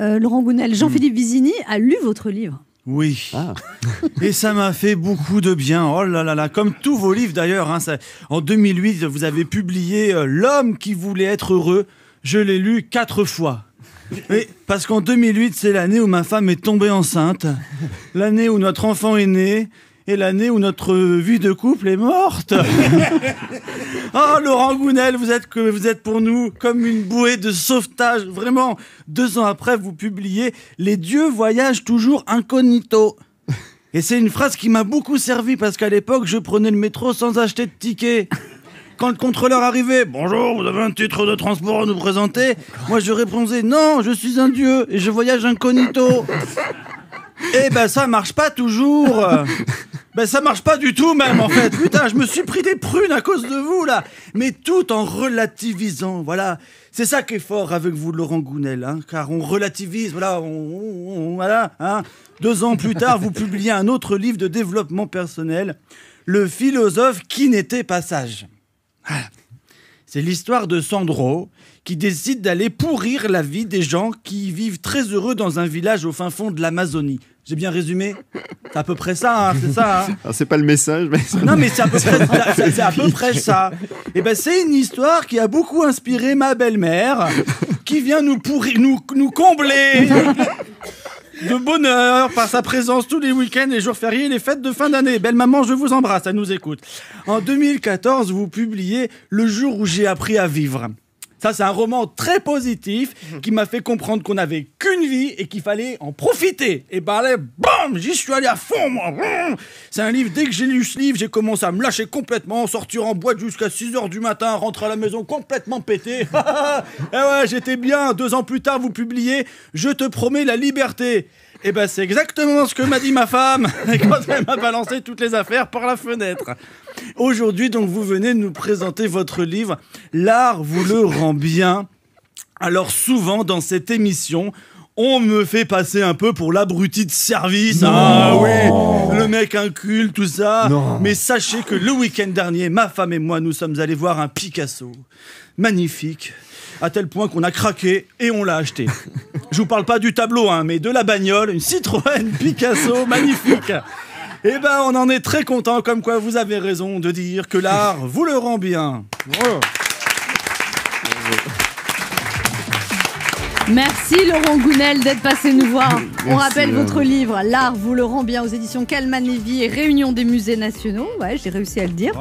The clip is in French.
Euh, Laurent Gounel, Jean-Philippe Vizini a lu votre livre. Oui. Ah. Et ça m'a fait beaucoup de bien. Oh là là là, comme tous vos livres d'ailleurs. hein, ça- en 2008, vous avez publié euh, L'homme qui voulait être heureux. Je l'ai lu quatre fois. Oui, parce qu'en 2008, c'est l'année où ma femme est tombée enceinte, l'année où notre enfant est né et l'année où notre vie de couple est morte. Oh, Laurent Gounel, vous êtes, que, vous êtes pour nous comme une bouée de sauvetage. Vraiment, deux ans après, vous publiez Les dieux voyagent toujours incognito. Et c'est une phrase qui m'a beaucoup servi parce qu'à l'époque, je prenais le métro sans acheter de ticket. Quand le contrôleur arrivait, bonjour, vous avez un titre de transport à nous présenter? Moi, je répondais, non, je suis un dieu et je voyage incognito. Eh ben, ça marche pas toujours. Ben, ça marche pas du tout, même, en fait. Putain, je me suis pris des prunes à cause de vous, là. Mais tout en relativisant, voilà. C'est ça qui est fort avec vous, Laurent Gounel, hein, car on relativise, voilà, voilà, hein. Deux ans plus tard, vous publiez un autre livre de développement personnel, Le philosophe qui n'était pas sage. Voilà. C'est l'histoire de Sandro qui décide d'aller pourrir la vie des gens qui vivent très heureux dans un village au fin fond de l'Amazonie. J'ai bien résumé C'est à peu près ça, hein, c'est ça. hein Alors, c'est pas le message, mais non, mais c'est à peu près, c'est- c'est à peu près ça. Et ben, c'est une histoire qui a beaucoup inspiré ma belle-mère, qui vient nous pourrir, nous, nous combler de bonheur par sa présence tous les week-ends, les jours fériés les fêtes de fin d'année. Belle maman, je vous embrasse, elle nous écoute. En 2014, vous publiez Le jour où j'ai appris à vivre. Ça, c'est un roman très positif qui m'a fait comprendre qu'on n'avait qu'une vie et qu'il fallait en profiter. Et ben là, bam, j'y suis allé à fond, moi. Mmh. C'est un livre, dès que j'ai lu ce livre, j'ai commencé à me lâcher complètement, sortir en boîte jusqu'à 6h du matin, rentrer à la maison complètement pété. Et ouais, j'étais bien. Deux ans plus tard, vous publiez Je te promets la liberté. Et ben, c'est exactement ce que m'a dit ma femme quand elle m'a balancé toutes les affaires par la fenêtre. Aujourd'hui, donc, vous venez nous présenter votre livre L'art vous le rend bien. Alors, souvent, dans cette émission, on me fait passer un peu pour l'abruti de service. Ah oui, le mec inculte, tout ça. Non. Mais sachez que le week-end dernier, ma femme et moi, nous sommes allés voir un Picasso. Magnifique. À tel point qu'on a craqué et on l'a acheté. Je vous parle pas du tableau, hein, mais de la bagnole, une Citroën Picasso, magnifique. Eh ben, on en est très content, comme quoi vous avez raison de dire que l'art vous le rend bien. Merci Laurent Gounel d'être passé nous voir. On Merci, rappelle Laurent. votre livre L'art vous le rend bien aux éditions Calman Lévy et Réunion des musées nationaux. Ouais, j'ai réussi à le dire.